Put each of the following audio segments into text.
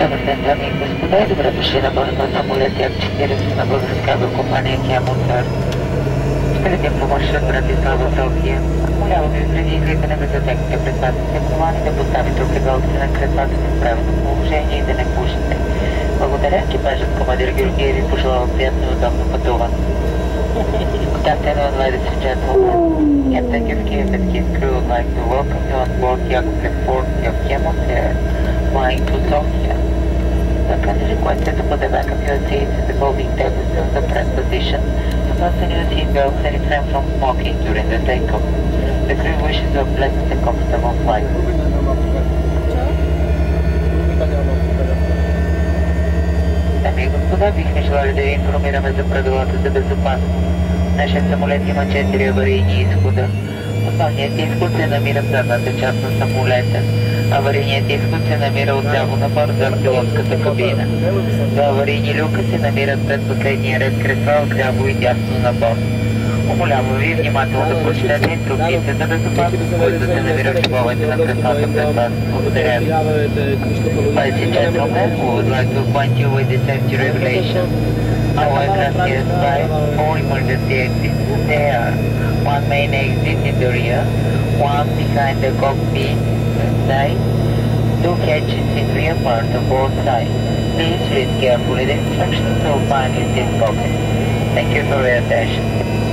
Здравейте, добре дошли на борт на самолет Як-40 на българска авиокомпания Киамутър. Спирате по маршрут Братислава София. Молявам ви преди излизане да затегнете предпазните колани, да поставите огледалците на креслата в правилно положение и да не пушите. Благодаря, екипажът командир Георгиев ви пожелава приятно и удобно пътуване. Afternoon, ladies and gentlemen. Captain and his crew would like to welcome you on board Yakup 40 of Chemotair, flying to Sofia. Country requested put the back of your seats in the moving tables in the press position, to fasten your seatbelts and refrain from smoking during the takeoff. The crew wishes you a pleasant and comfortable flight. Дами и господа, бихме желали да ви информираме за правилата за безопасност. Нашият самолет има 4 аварийни изхода. Основният изход се намира в задната част на самолета. Аварийният изход се намира отляво на борда в пилотската кабина. Два аварийни люка се намират пред последния ред кресла отляво и дясно на борт. Умолявам ви внимателно да прочетете инструкциите за безопасност, които се намират в шибовете на креслата пред вас. Благодаря ви. Ladies and gentlemen, we would like to acquaint you with the safety regulations. Our aircraft is by four emergency exits. There are one main exit in the rear, one behind the cockpit side, two hatches in rear part of both sides. Please read carefully the instructions you'll find in pocket. Thank you for your attention.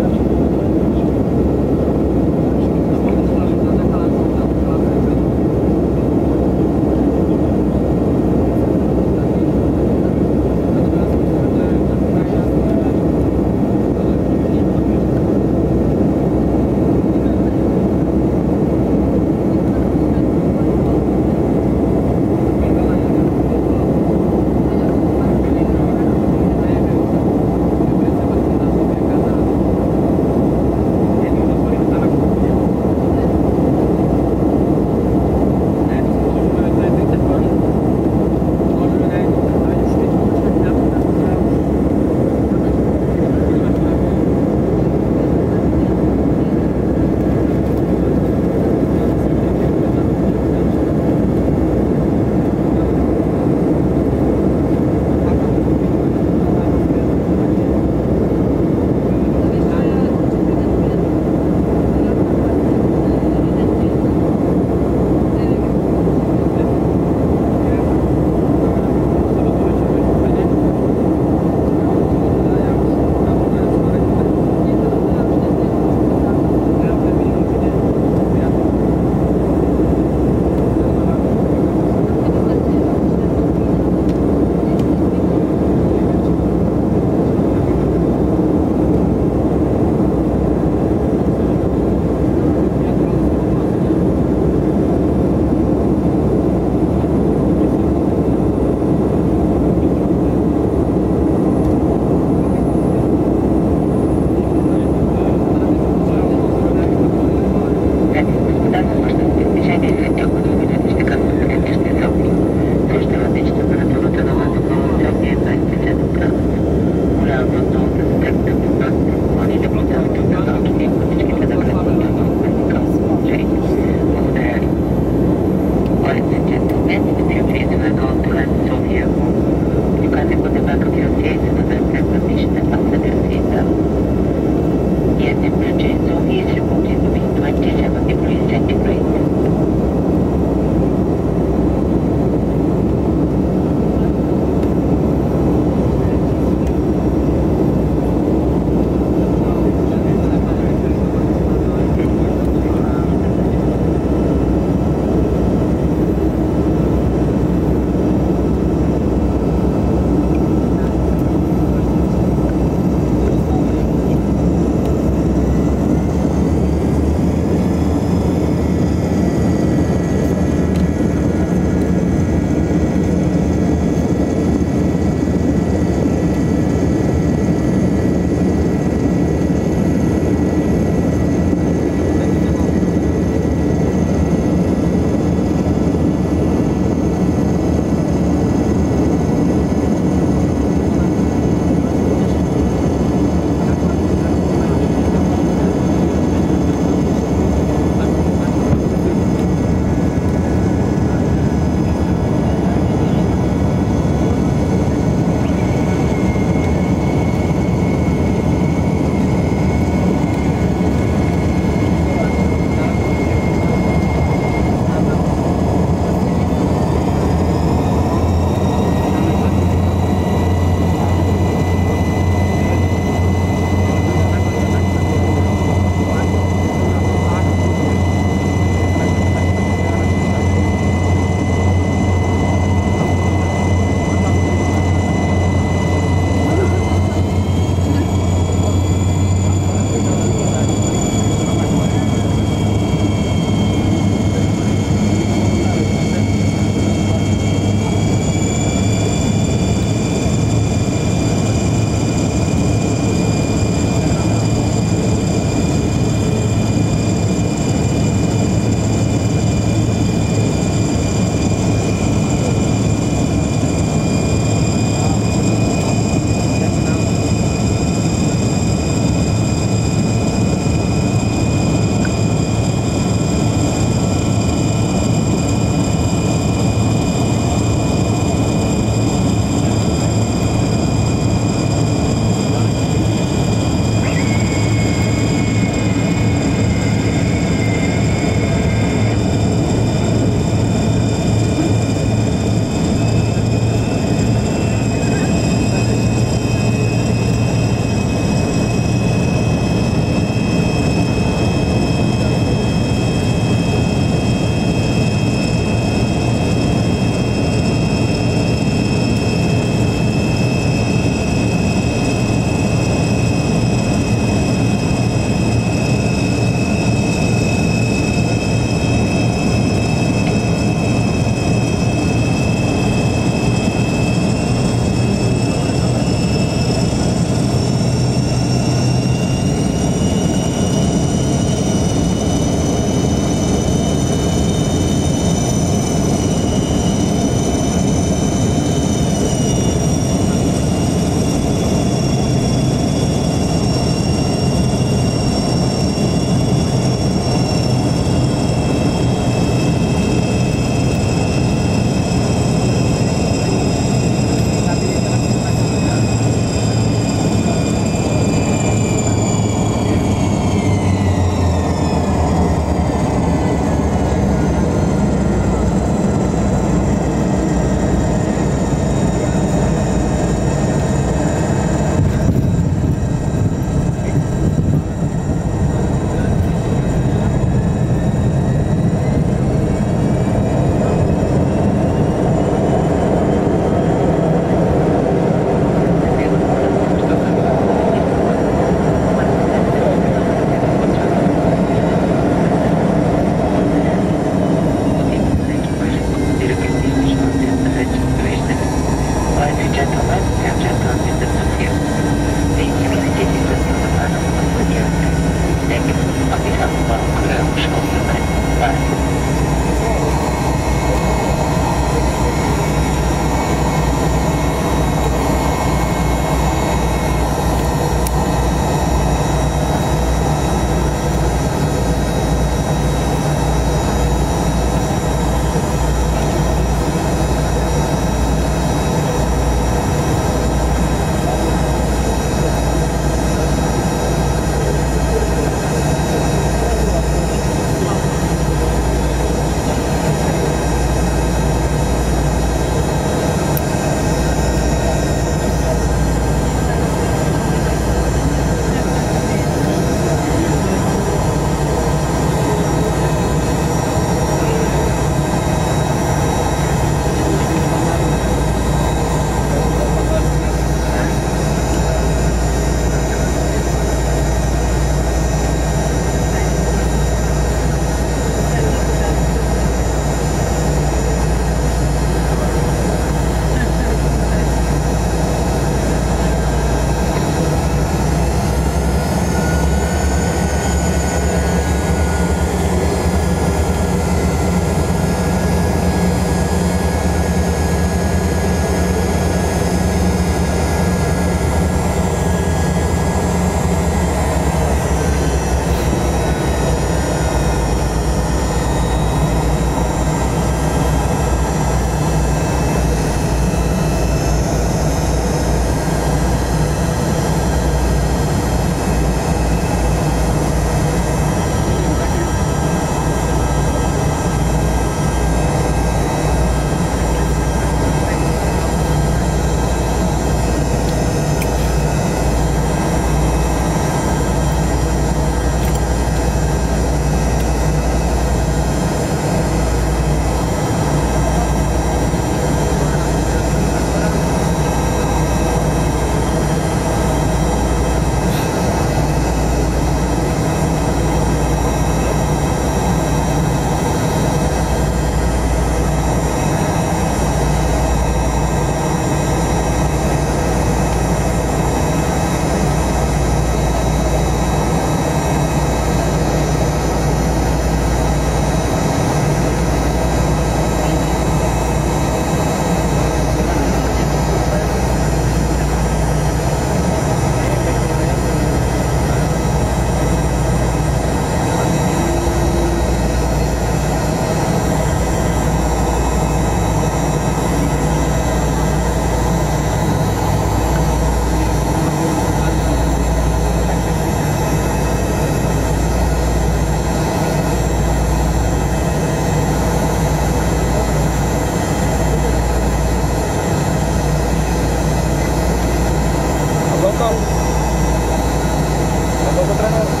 Los.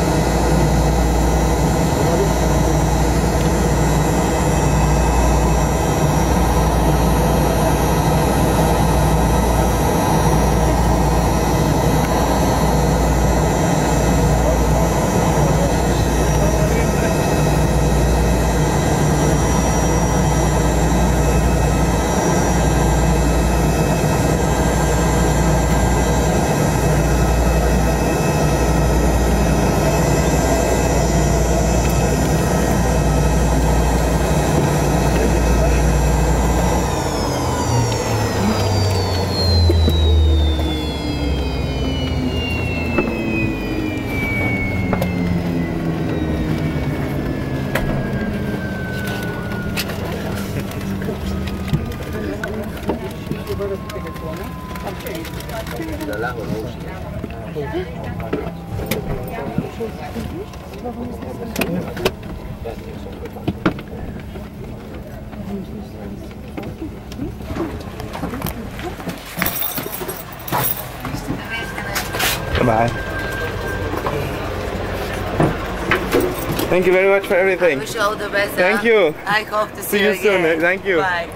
Thank you very much for everything. Wish you all the best. Thank huh? you. I hope to see, See you soon. Eh? Thank you. Bye.